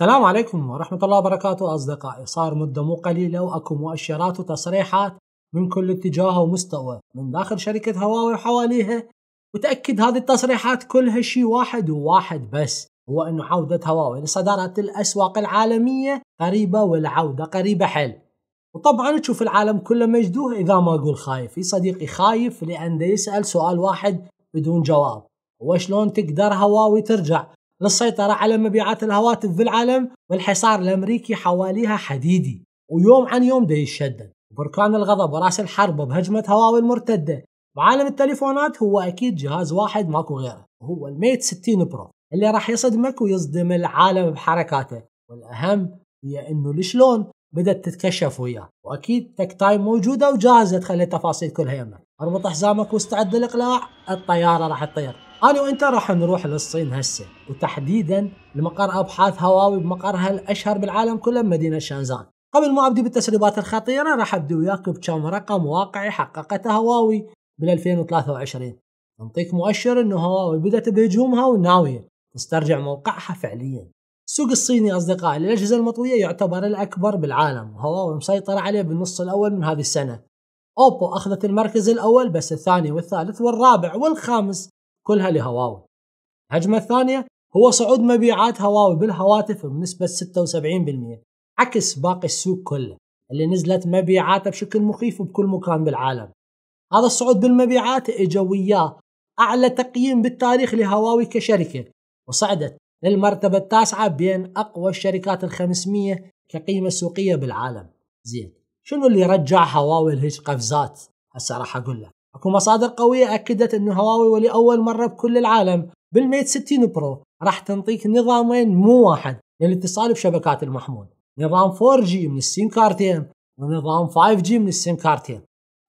السلام عليكم ورحمة الله وبركاته أصدقائي. صار مدة مو قليلة وأكو مؤشرات وتصريحات من كل اتجاه ومستوى من داخل شركة هواوي وحواليها. وتأكد هذه التصريحات كلها شيء واحد وواحد بس هو أنه عودة هواوي لصدارة الأسواق العالمية قريبة والعودة قريبة حيل. وطبعا تشوف العالم كله مجدوه إذا ما أقول خايف. في صديقي خايف لأن يسأل سؤال واحد بدون جواب. وشلون تقدر هواوي ترجع؟ للسيطرة على مبيعات الهواتف في العالم والحصار الأمريكي حواليها حديدي. ويوم عن يوم دا يشدد. بركان الغضب وراس الحرب بهجمة هواوي المرتدة. بعالم التليفونات هو أكيد جهاز واحد ماكو غيره. وهو ال Mate 60 Pro اللي راح يصدمك ويصدم العالم بحركاته. والأهم هي أنه شلون بدأت تتكشف وياه. وأكيد Tech Time موجودة وجاهزة تخلي التفاصيل كلها يمك اربط حزامك واستعد للإقلاع الطيارة راح تطير. أنا وأنت راح نروح للصين هسه وتحديدا لمقر أبحاث هواوي بمقرها الاشهر بالعالم كله بمدينة شانزان. قبل ما أبدي بالتسريبات الخطيرة راح أبدي وياك بكم رقم واقعي حققته هواوي بال 2023 نعطيك مؤشر إنه هواوي بدأت بهجومها وناوية تسترجع موقعها فعليا. السوق الصيني اصدقائي للأجهزة المطوية يعتبر الأكبر بالعالم وهواوي مسيطره عليه بالنص الأول من هذه السنة. أوبو أخذت المركز الأول بس الثاني والثالث والرابع والخامس كلها لهواوي الهجمة الثانية هو صعود مبيعات هواوي بالهواتف بنسبة 76% عكس باقي السوق كله اللي نزلت مبيعاته بشكل مخيف بكل مكان بالعالم. هذا الصعود بالمبيعات اجى وياه أعلى تقييم بالتاريخ لهواوي كشركة وصعدت للمرتبة التاسعة بين أقوى الشركات الخمسمية كقيمة سوقية بالعالم. زين شنو اللي رجع هواوي لهيج قفزات هسه راح أقول لك. أكو مصادر قوية أكدت انه هواوي ولأول مرة بكل العالم بال Mate 60 Pro راح تنطيك نظامين مو واحد للاتصال بشبكات المحمول. نظام 4G من ال SIM كارتين ونظام 5G من ال SIM كارتين.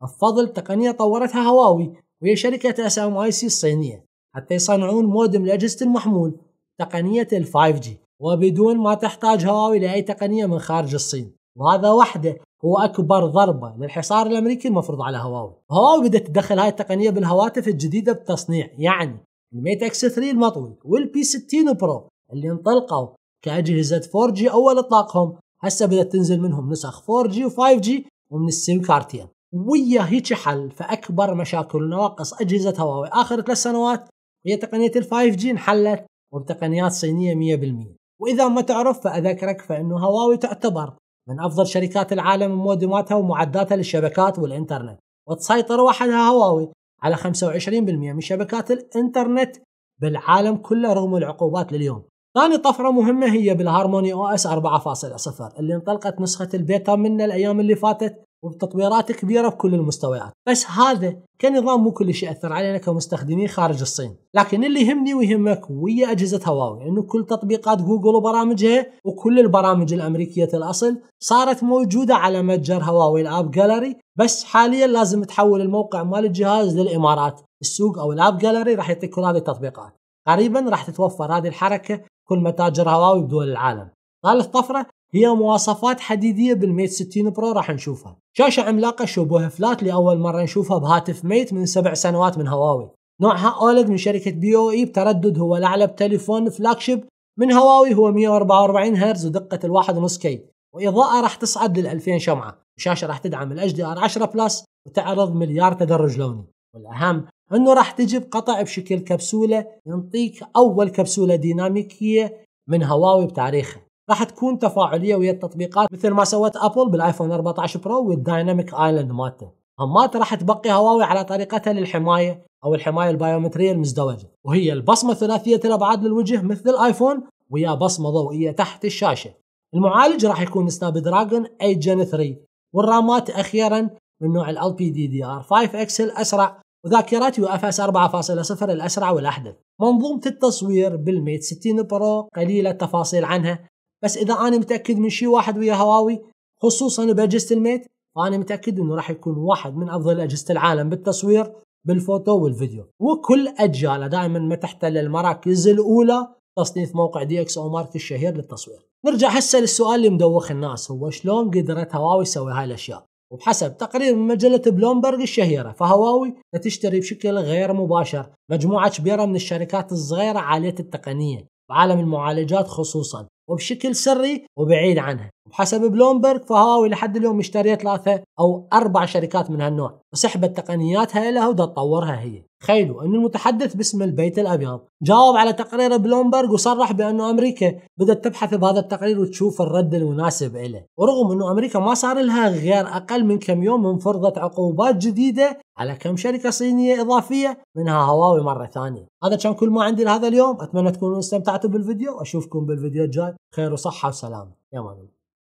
بفضل تقنية طورتها هواوي وهي شركة SMIC الصينية. حتى يصنعون مودم لأجهزة المحمول تقنية ال 5G وبدون ما تحتاج هواوي لأي تقنية من خارج الصين. وهذا وحده هو اكبر ضربة للحصار الامريكي المفروض على هواوي. هواوي بدأت تدخل هاي التقنية بالهواتف الجديدة بالتصنيع. يعني ال Mate X3 المطوي وال P60 Pro اللي انطلقوا كأجهزة 4G أول إطلاقهم. هسه بدأت تنزل منهم نسخ 4G و5G ومن ال SIM كارتين ويا هيك حل فأكبر مشاكل ونواقص أجهزة هواوي. آخر ثلاث سنوات هي تقنية ال 5 G انحلت وبتقنيات صينية 100% وإذا ما تعرف فاذكرك فإنه هواوي تعتبر من أفضل شركات العالم مودماتها ومعداتها للشبكات والإنترنت. وتسيطر وحدها هواوي على 25% من شبكات الإنترنت بالعالم كله رغم العقوبات لليوم. ثاني طفرة مهمة هي بال Harmony OS 4.0 اللي انطلقت نسخة البيتا منه الأيام اللي فاتت. وبتطويرات كبيرة بكل المستويات. بس هذا كنظام مو كل شيء يأثر علينا كمستخدمين خارج الصين. لكن اللي يهمني ويهمك ويا أجهزة هواوي إنه كل تطبيقات جوجل وبرامجها وكل البرامج الأمريكية الأصل صارت موجودة على متجر هواوي ال App Gallery بس حاليا لازم تحول الموقع مال الجهاز للإمارات. السوق أو ال App Gallery راح يعطيك كل هذه التطبيقات. قريبا راح تتوفر هذه الحركة كل متاجر هواوي بدول العالم. ثالث طفرة هي مواصفات حديدية بال Mate 60 Pro راح نشوفها. شاشة عملاقة شبه flat لأول مرة نشوفها بهاتف Mate من سبع سنوات من هواوي. نوعها OLED من شركة BOE بتردد هو الأعلى بتليفون flagship من هواوي هو 144 هرتز ودقة الواحد ونص K. وإضاءة راح تصعد لل 2000 شمعة. الشاشة راح تدعم HDR 10 Plus وتعرض مليار تدرج لوني. والأهم إنه راح تجي بقطع بشكل كبسولة ينطيك أول كبسولة ديناميكية من هواوي بتاريخها. راح تكون تفاعلية ويا التطبيقات مثل ما سوت ابل بال iPhone 14 Pro وال Dynamic Island مالته. همات راح تبقي هواوي على طريقتها للحماية أو الحماية البايومتريه المزدوجة. وهي البصمة ثلاثية الأبعاد للوجه مثل الآيفون ويا بصمة ضوئية تحت الشاشة. المعالج راح يكون Snapdragon 8 Gen 3 والرامات أخيرا من نوع ال بي دي دي ار 5 إكس الأسرع وذاكرة UFS 4.0 الأسرع والأحدث. منظومة التصوير بال Mate 60 Pro قليلة التفاصيل عنها بس إذا أنا متأكد من شيء واحد ويا هواوي خصوصا باجهزه ال Mate فأنا متأكد إنه راح يكون واحد من أفضل أجهزة العالم بالتصوير بالفوتو والفيديو. وكل أجياله دائما ما تحتل المراكز الأولى تصنيف موقع DXOMARK الشهير للتصوير. نرجع هسه للسؤال اللي مدوخ الناس هو شلون قدرت هواوي تسوي هاي الأشياء؟ وبحسب تقرير من مجلة بلومبرج الشهيرة فهواوي تشتري بشكل غير مباشر مجموعة كبيرة من الشركات الصغيرة عالية التقنية بعالم المعالجات خصوصا. وبشكل سري وبعيد عنها. وبحسب بلومبرج فهواوي لحد اليوم مشترية ثلاثة أو أربع شركات من هالنوع. وسحبت تقنياتها لها ودا تطورها هي. تخيلوا أن المتحدث باسم البيت الأبيض. جاوب على تقرير بلومبرج وصرح بأنه أمريكا بدأت تبحث بهذا التقرير وتشوف الرد المناسب له ورغم أنه أمريكا ما صار لها غير أقل من كم يوم من فرضت عقوبات جديدة على كم شركة صينية إضافية منها هواوي مرة ثانية. هذا كان كل ما عندي لهذا اليوم. أتمنى تكونوا استمتعتوا بالفيديو. وأشوفكم بالفيديو الجاي. خير وصحة وسلام. يا مالي